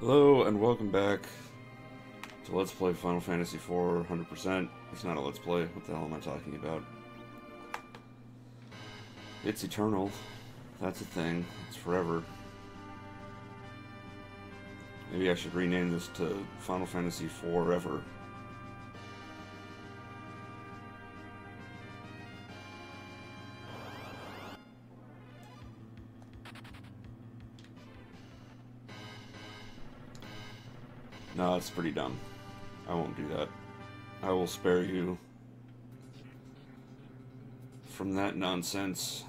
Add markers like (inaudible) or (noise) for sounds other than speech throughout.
Hello and welcome back to Let's Play Final Fantasy IV 100%. It's not a Let's Play. What the hell am I talking about? It's eternal. That's a thing. It's forever. Maybe I should rename this to Final Fantasy Forever. No, it's pretty dumb. I won't do that. I will spare you from that nonsense.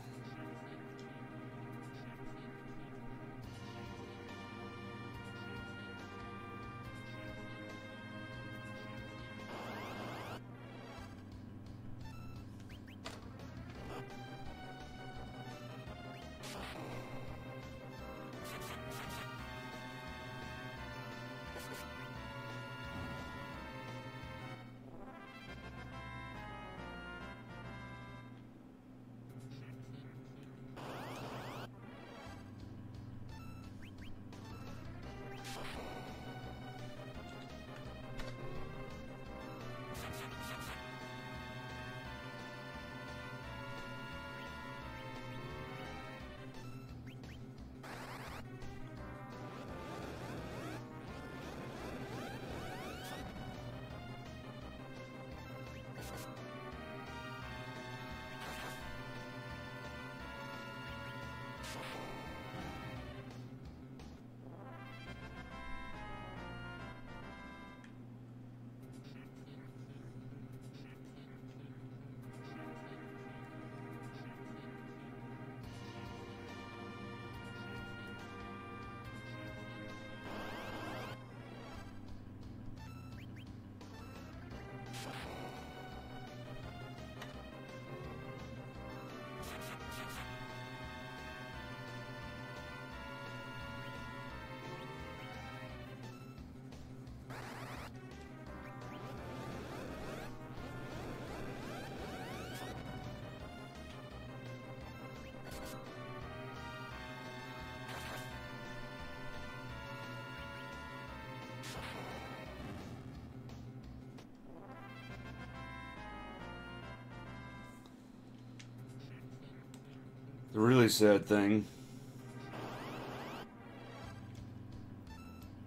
The really sad thing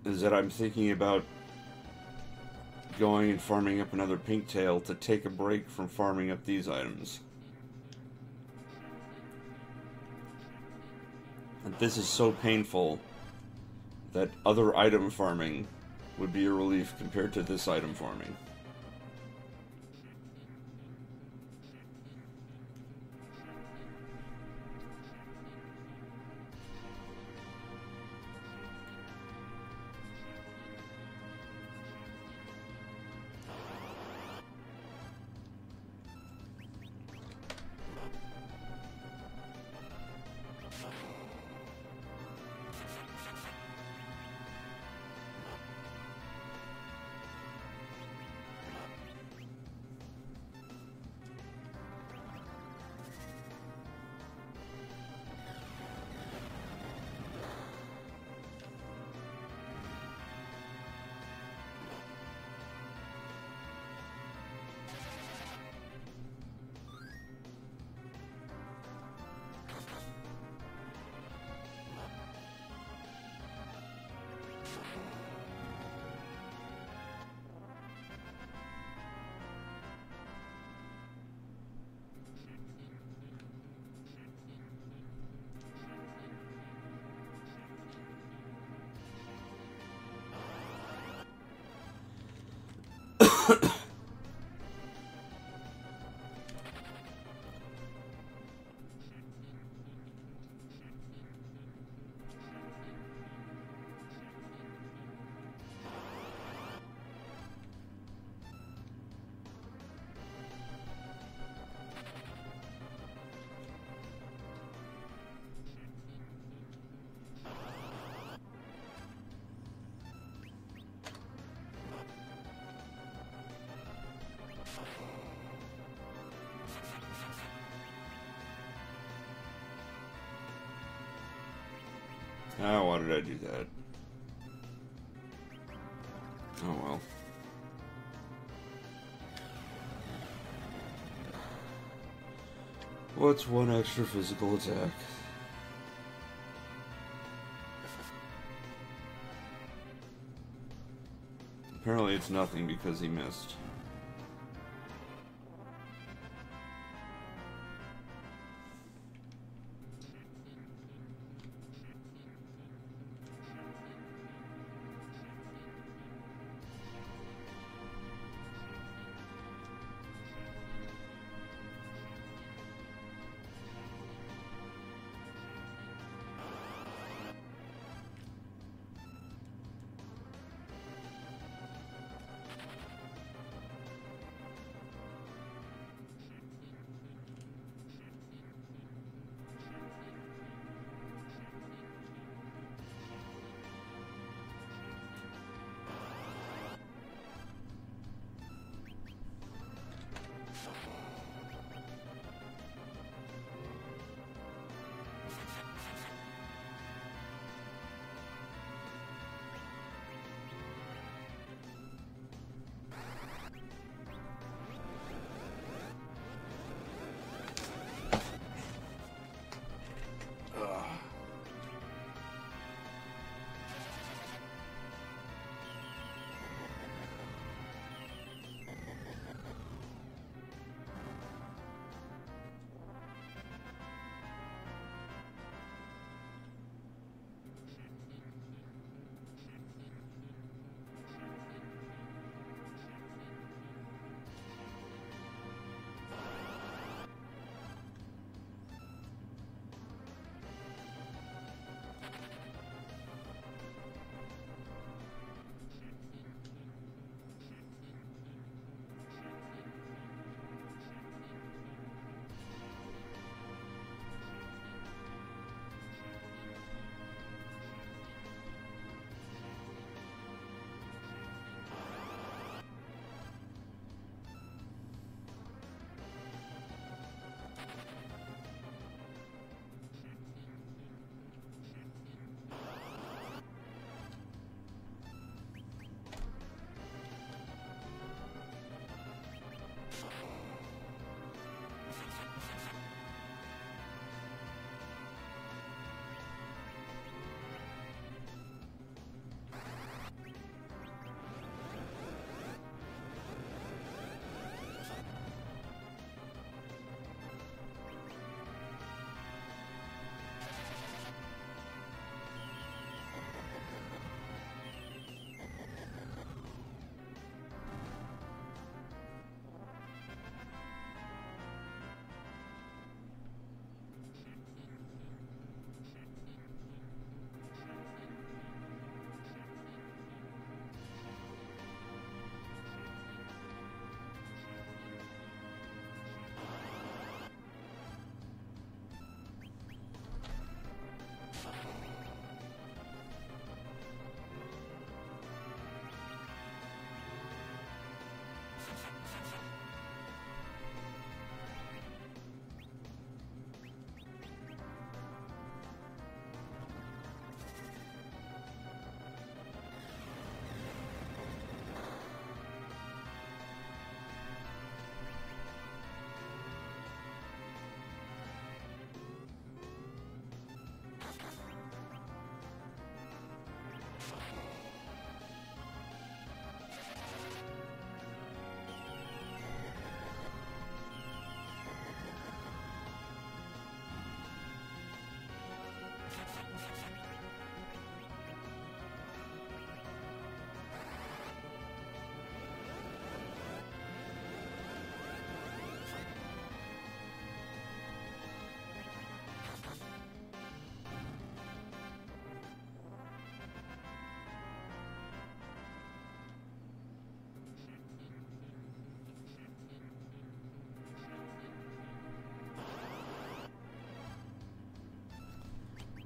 is that I'm thinking about going and farming up another Pink Tail to take a break from farming up these items. And this is so painful that other item farming would be a relief compared to this item farming. Ah, why did I do that? Oh well. What's one extra physical attack? Apparently it's nothing because he missed.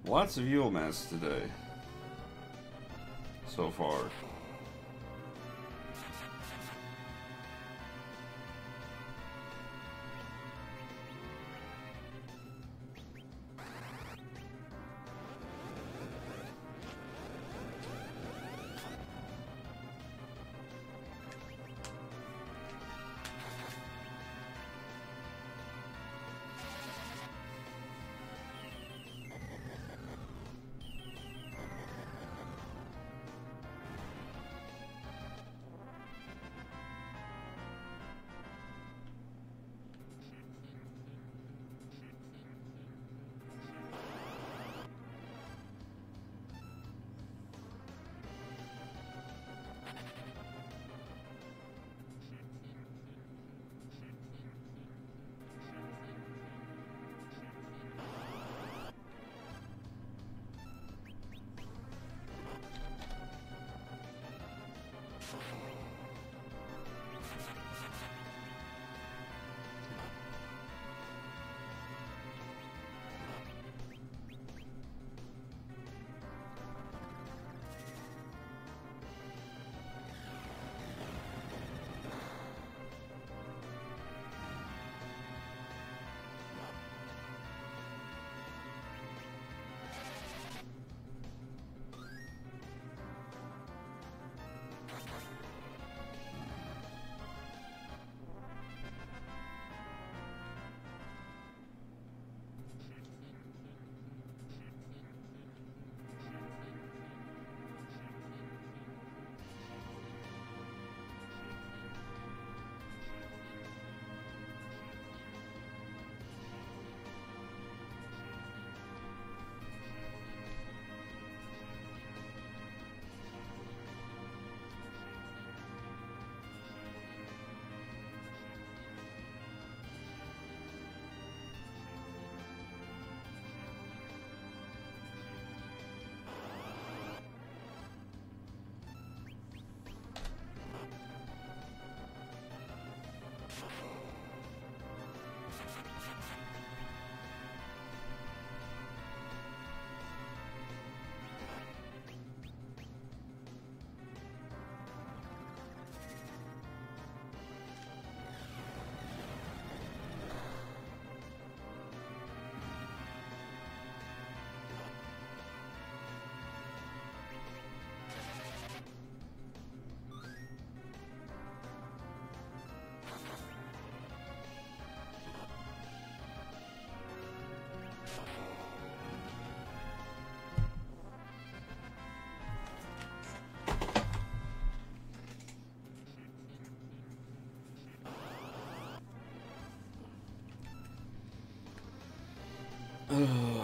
Lots of Yulmas today. So far. Oh. (sighs) (sighs)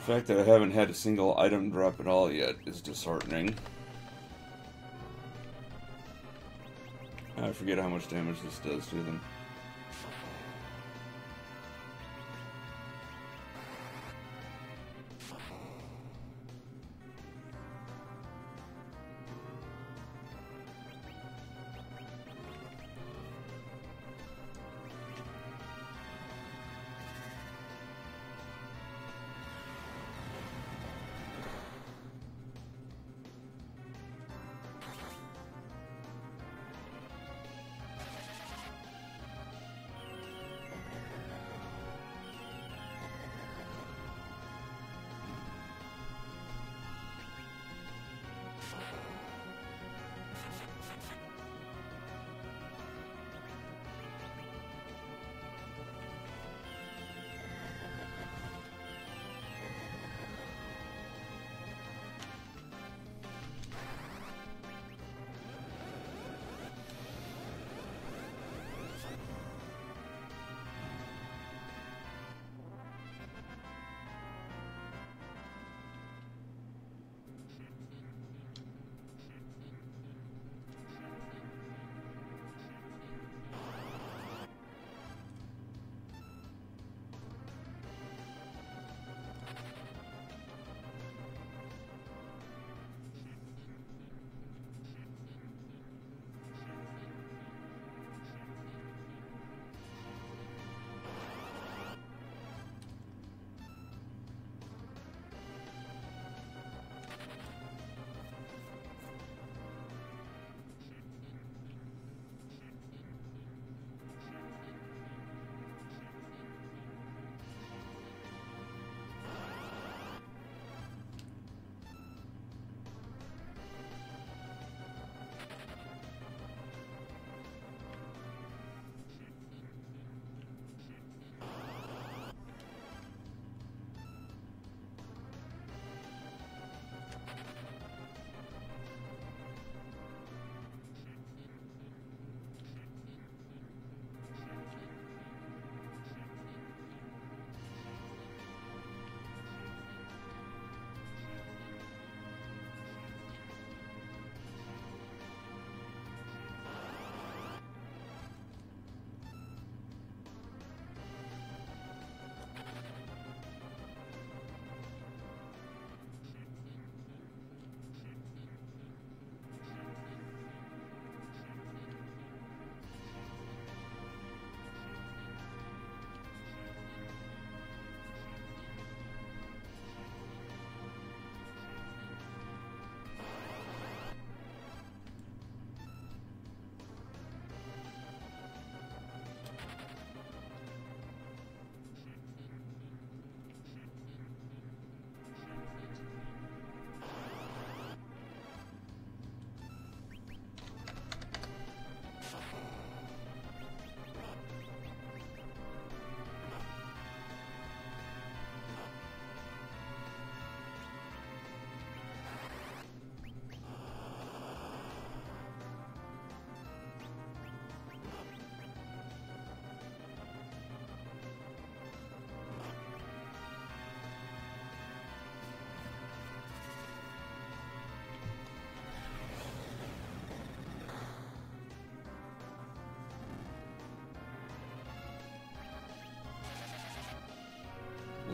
The fact that I haven't had a single item drop at all yet is disheartening. I forget how much damage this does to them.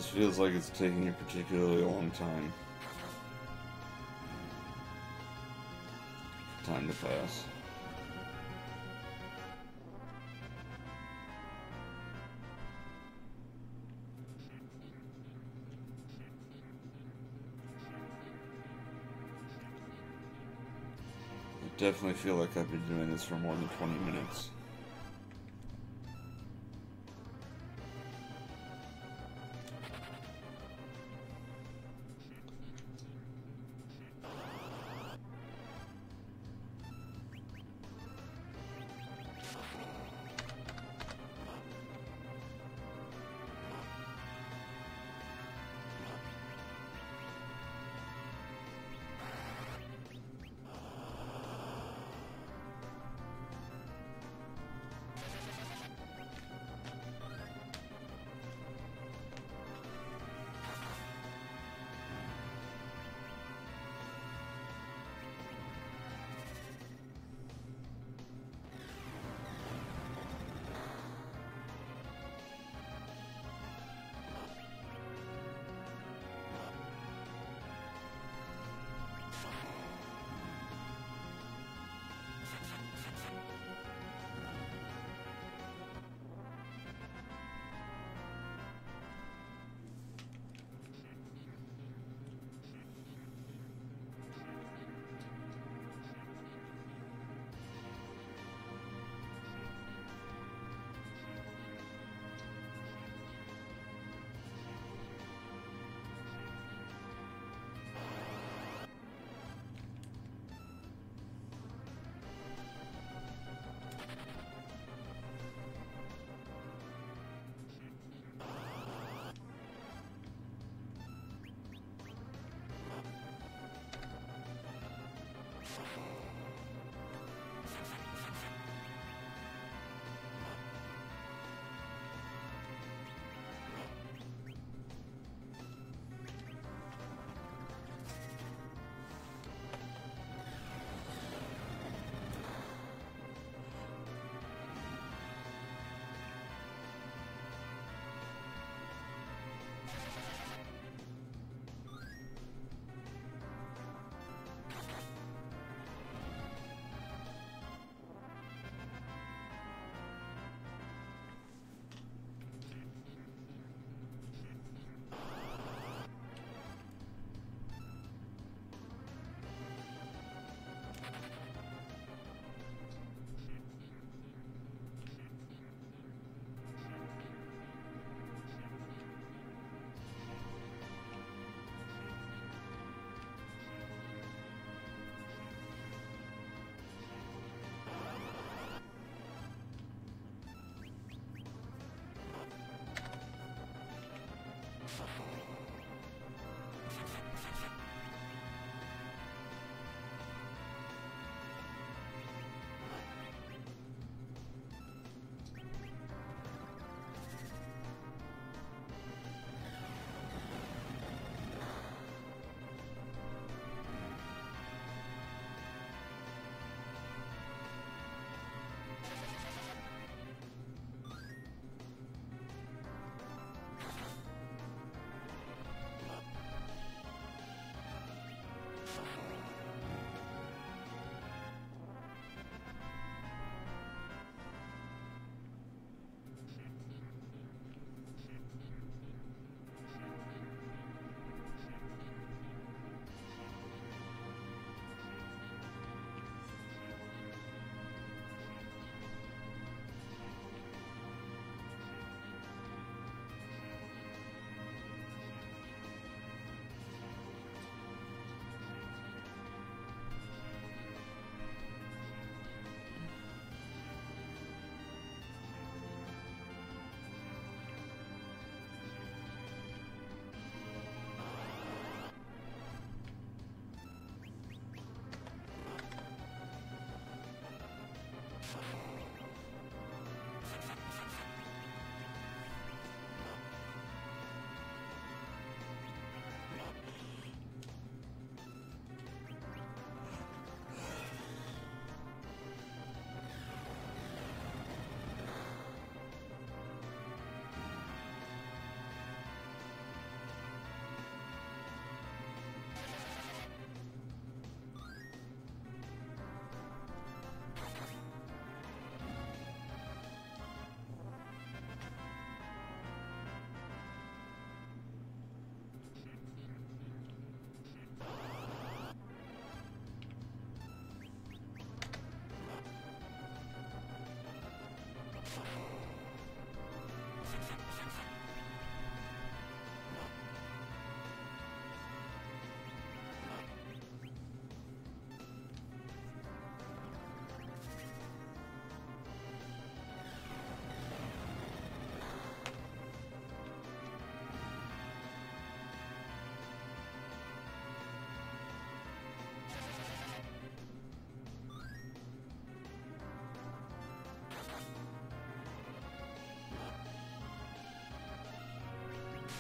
This feels like it's taking a particularly long time. Time to pass. I definitely feel like I've been doing this for more than 20 minutes. suffer.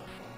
unbelievable.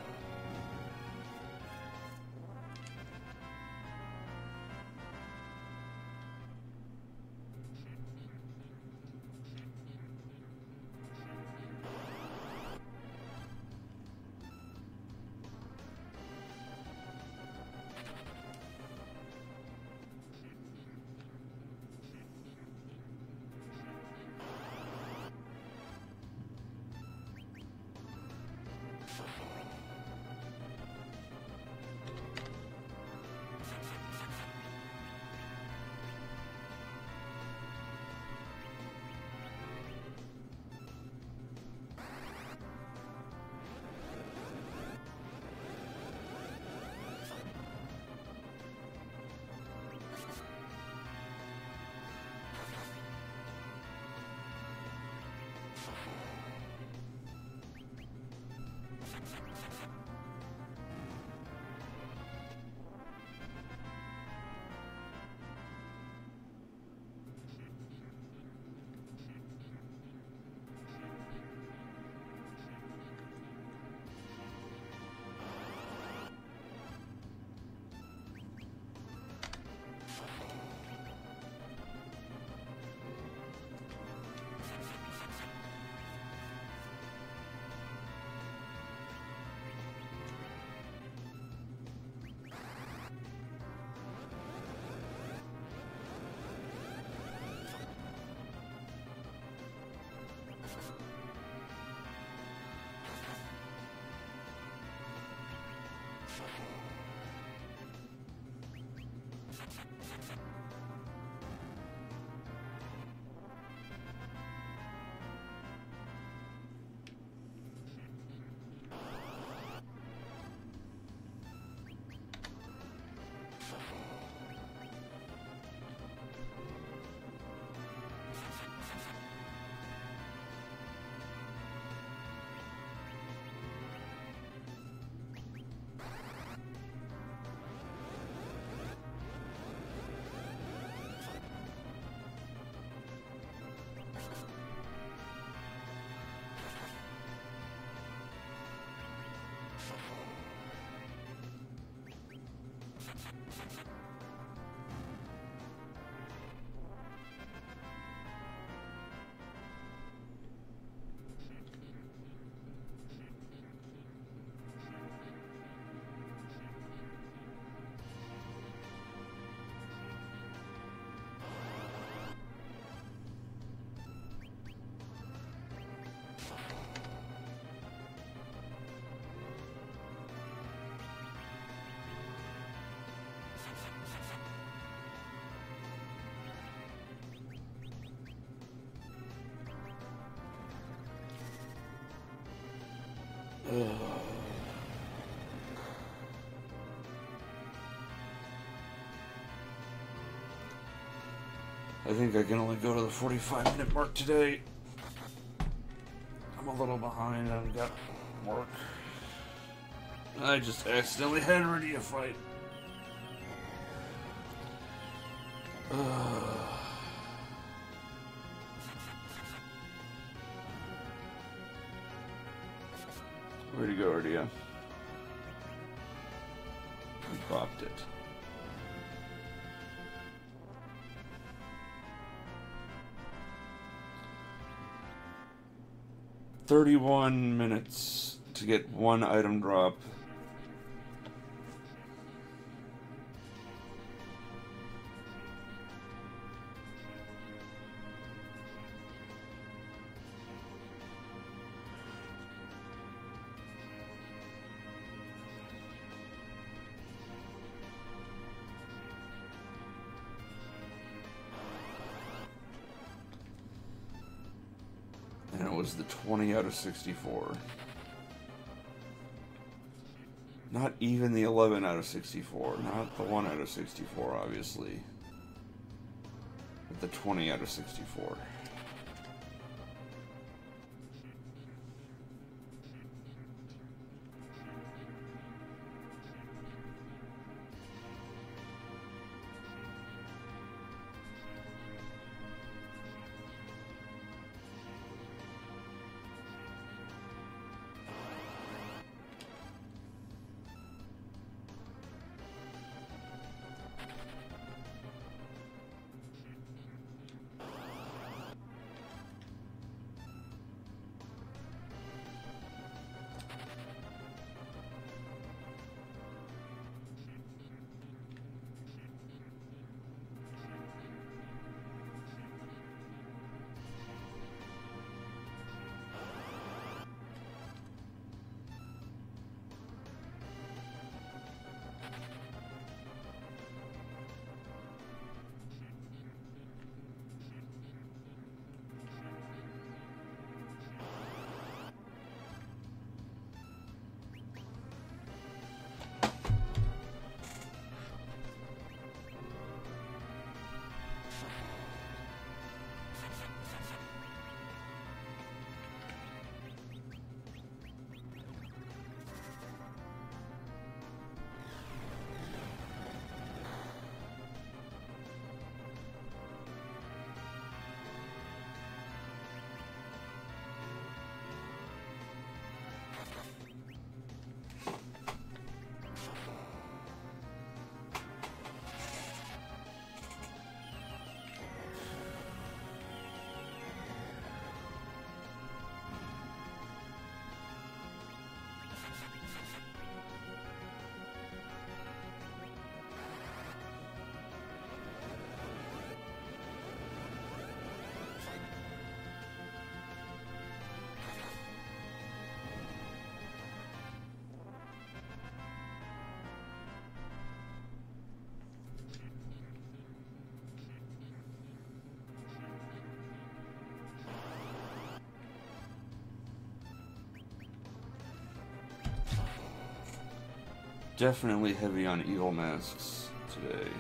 I think I can only go to the 45 minute mark today. I'm a little behind. I've got work. I just accidentally had ready to fight. Dropped it. Thirty-one minutes to get one item drop. 20 out of 64. Not even the 11 out of 64. Not the 1 out of 64, obviously. But the 20 out of 64. Definitely heavy on evil masks today.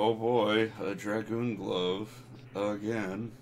Oh boy, a Dragoon Glove again.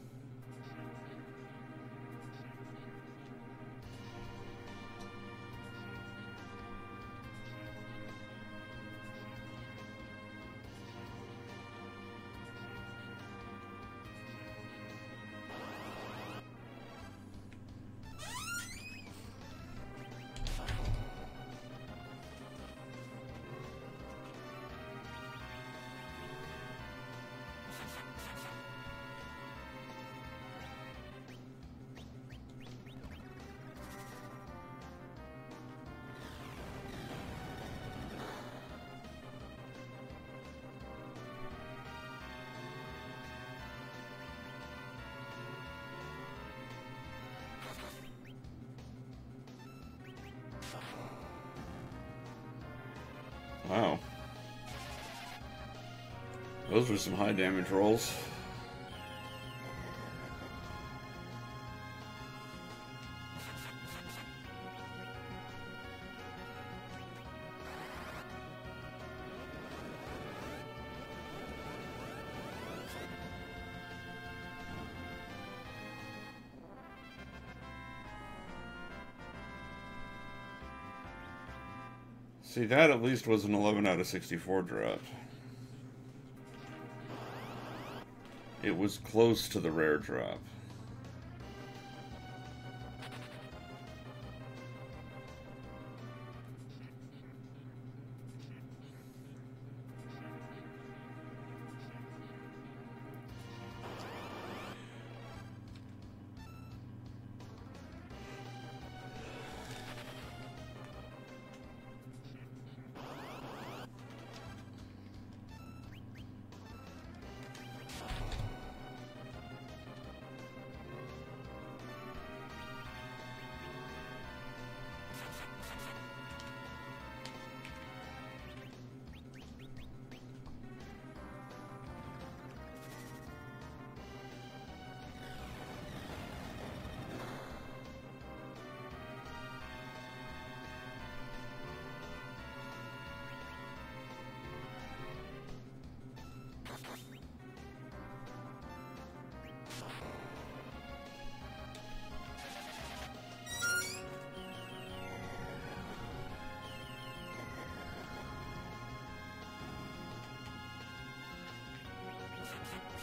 Wow. Those were some high damage rolls. See, that at least was an 11 out of 64 drop. It was close to the rare drop.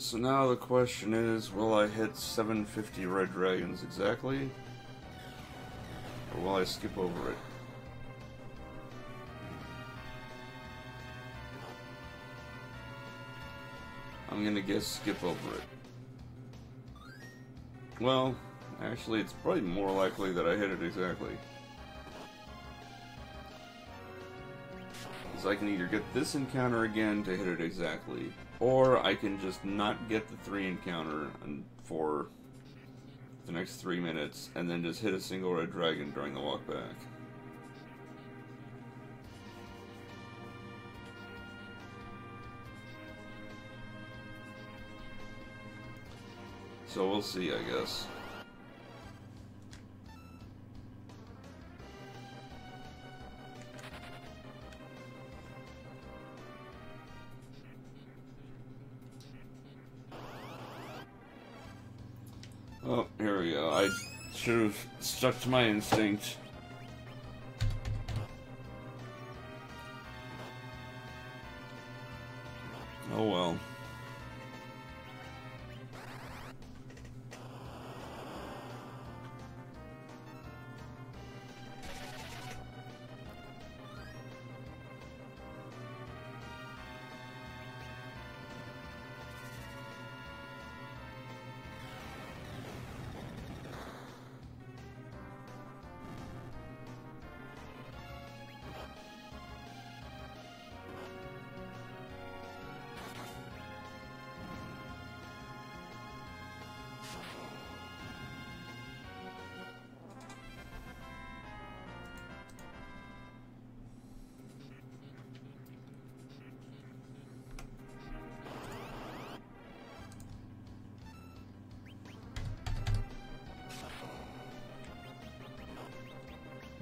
So now the question is, will I hit 750 red dragons exactly? Or will I skip over it? I'm gonna guess skip over it. Well, actually it's probably more likely that I hit it exactly. Because I can either get this encounter again to hit it exactly, or I can just not get the three encounter for the next three minutes, and then just hit a single red dragon during the walk back. So we'll see, I guess. Should have stuck to my instinct.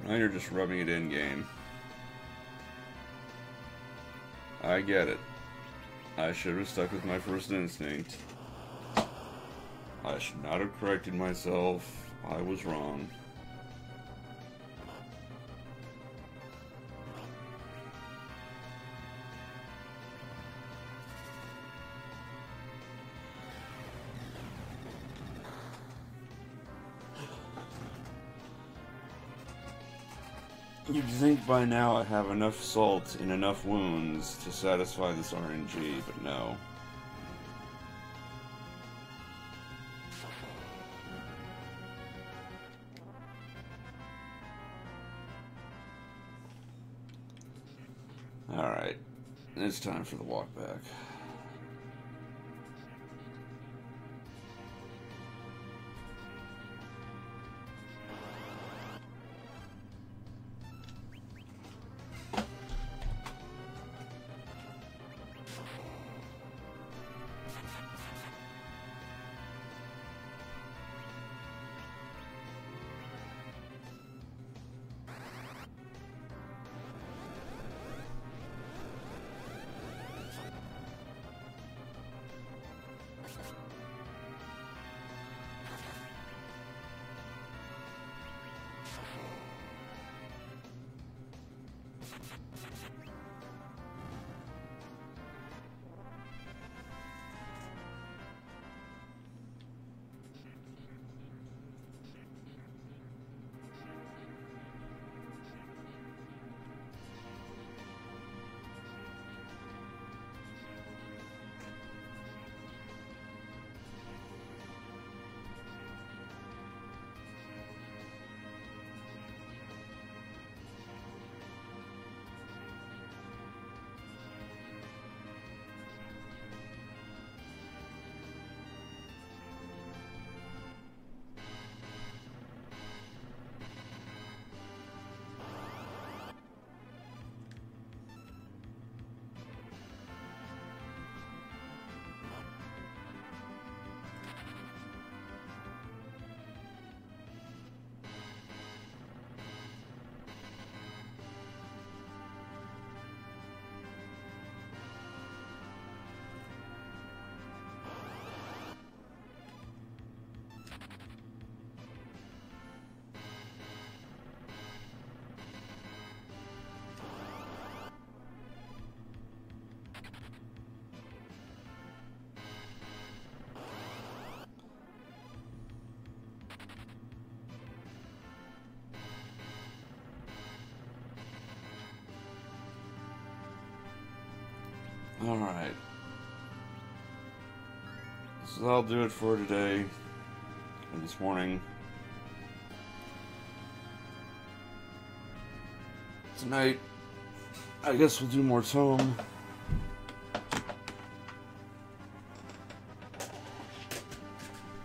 Now you're just rubbing it in game. I get it. I should have stuck with my first instinct. I should not have corrected myself. I was wrong. You'd think by now I have enough salt and enough wounds to satisfy this RNG, but no. Alright, it's time for the walk back. Alright. So that'll do it for today. And this morning. Tonight, I guess we'll do more tome.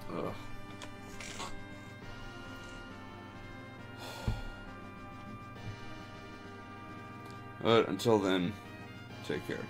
(sighs) But until then, take care.